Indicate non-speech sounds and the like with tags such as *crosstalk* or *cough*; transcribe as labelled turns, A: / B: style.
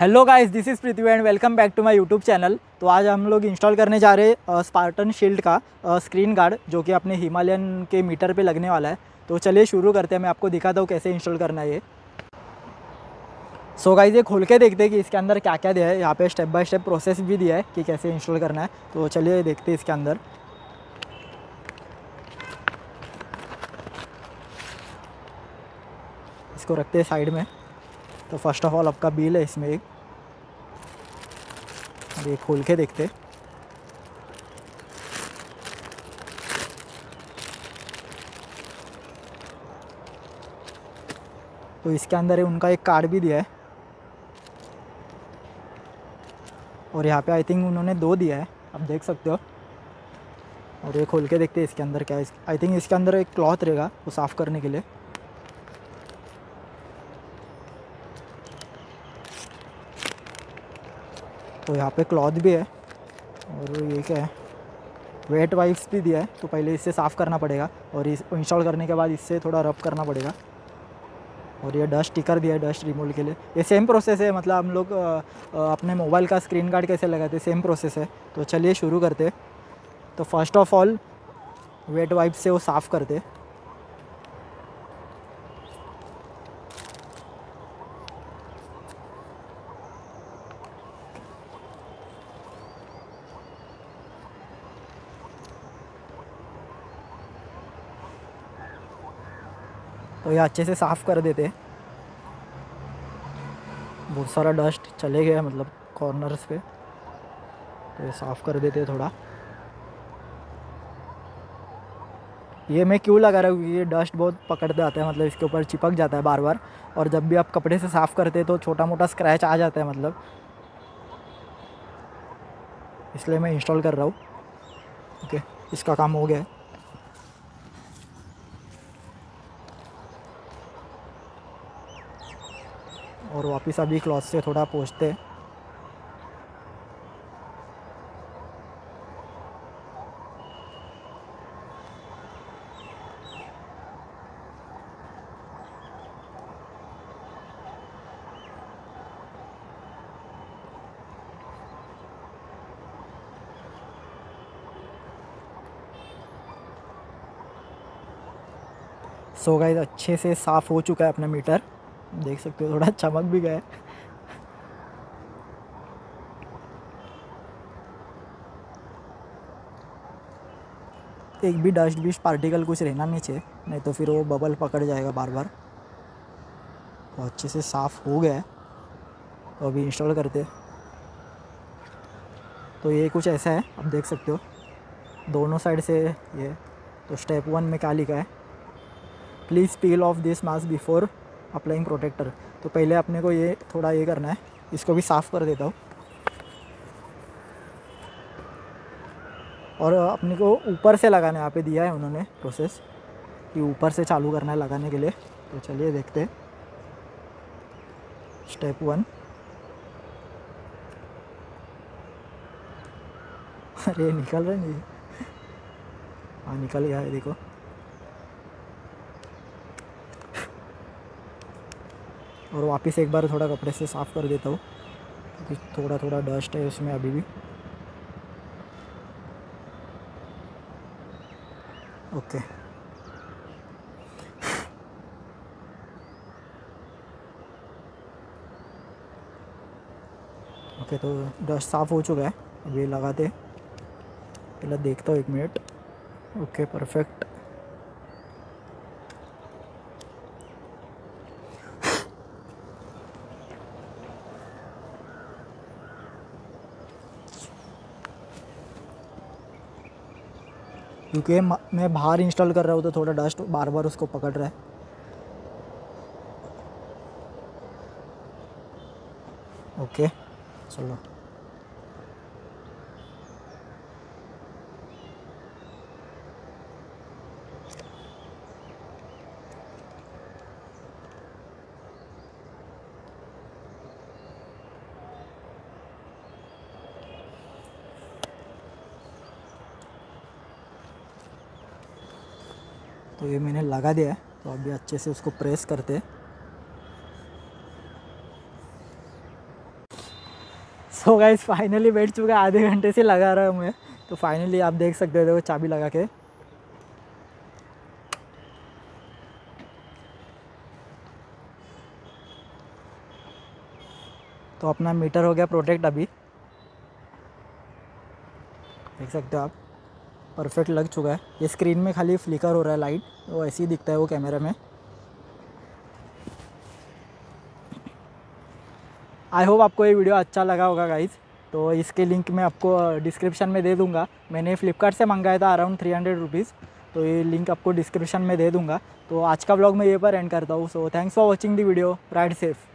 A: Hello guys this is Prithvi and welcome back to my YouTube channel तो आज हम लोग इंस्टॉल करने जा रहे हैं स्पार्टन शील्ड का स्क्रीन गार्ड जो कि अपने हिमालयन के मीटर पे लगने वाला है। तो चलिए शुरू करते हैं, मैं आपको दिखाता हूँ कैसे इंस्टॉल करना है ये। सो गाइस ये खोल के देखते हैं कि इसके अंदर क्या क्या दिया है। यहाँ पे स्टेप बाय स्टेप प्रोसेस भी दिया है कि कैसे इंस्टॉल करना है। तो चलिए देखते इसके अंदर। इसको रखते हैं साइड में। तो फ़र्स्ट ऑफ़ ऑल आपका बिल है इसमें एक। और ये खोल के देखते। तो इसके अंदर उनका एक कार्ड भी दिया है। और यहाँ पे आई थिंक उन्होंने दो दिया है। आप देख सकते हो। और ये खोल के देखते हैं इसके अंदर क्या है। आई थिंक इसके अंदर एक क्लॉथ रहेगा, वो साफ़ करने के लिए। तो यहाँ पे क्लॉथ भी है और ये क्या है? वेट वाइप्स भी दिया है तो पहले इससे साफ़ करना पड़ेगा और इस इंस्टॉल करने के बाद इससे थोड़ा रब करना पड़ेगा। और ये डस्ट स्टिकर दिया है डस्ट रिमूवल के लिए। ये सेम प्रोसेस है मतलब हम लोग अपने मोबाइल का स्क्रीन गार्ड कैसे लगाते सेम प्रोसेस है। तो चलिए शुरू करते तो first of all wet wipe से वो साफ़ करते तो ये अच्छे से साफ़ कर देते बहुत सारा डस्ट चले गया मतलब कॉर्नर्स पे। तो ये साफ़ कर देते थोड़ा। ये मैं क्यों लगा रहा हूँ क्योंकि ये डस्ट बहुत पकड़ते आता है मतलब इसके ऊपर चिपक जाता है बार बार और जब भी आप कपड़े से साफ़ करते हैं तो छोटा मोटा स्क्रैच आ जाता है मतलब। इसलिए मैं इंस्टॉल कर रहा हूँ। ओके इसका काम हो गया है। और वापस अभी क्लॉथ से थोड़ा पोछते सो so गाइस अच्छे से साफ़ हो चुका है अपना मीटर। देख सकते हो, थोड़ा चमक भी गया एक भी डस्ट बीस्ट पार्टिकल कुछ रहना नहीं चाहिए, नहीं तो फिर वो बबल पकड़ जाएगा बार बार तो अच्छे से साफ़ हो गया है। तो अभी इंस्टॉल करते तो ये कुछ ऐसा है, आप देख सकते हो। दोनों साइड से ये तो स्टेप वन में क्या लिखा है? Please peel off this mask before applying protector तो पहले अपने को ये थोड़ा ये करना है। इसको भी साफ़ कर देता हूँ। और अपने को ऊपर से लगाना, यहाँ पे दिया है उन्होंने प्रोसेस कि ऊपर से चालू करना है लगाने के लिए। तो चलिए देखते हैं। स्टेप वन *laughs* अरे, निकल रहे नहीं हाँ निकल गया है, देखो। और वापस एक बार थोड़ा कपड़े से साफ़ कर देता हूँ, क्योंकि थोड़ा थोड़ा डस्ट है उसमें अभी भी। ओके ओके तो डस्ट साफ़ हो चुका है अभी लगाते पहले देखता हूँ एक मिनट ओके परफेक्ट क्योंकि मैं बाहर इंस्टॉल कर रहा हूँ तो थोड़ा डस्ट बार बार उसको पकड़ रहा है। ओके, चलो। तो ये मैंने लगा दिया है। तो अभी अच्छे से उसको प्रेस करते सो गाइस फाइनली बैठ चुका है। आधे घंटे से लगा रहा हूँ मैं। तो फाइनली आप देख सकते हो चाबी लगा के। तो अपना मीटर हो गया प्रोटेक्ट अभी। देख सकते हो आप। परफेक्ट लग चुका है। ये स्क्रीन में खाली फ्लिकर हो रहा है लाइट वो ऐसे ही दिखता है वो कैमरे में। आई होप आपको ये वीडियो अच्छा लगा होगा गाइज़ तो इसके लिंक मैं आपको डिस्क्रिप्शन में दे दूँगा। मैंने फ़्लिपकार्ट से मंगाया था अराउंड थ्री हंड्रेड रुपीज़ तो ये लिंक आपको डिस्क्रिप्शन में दे दूँगा। तो आज का ब्लॉग मैं ये पर एंड करता हूँ. So thanks for watching the video ride safe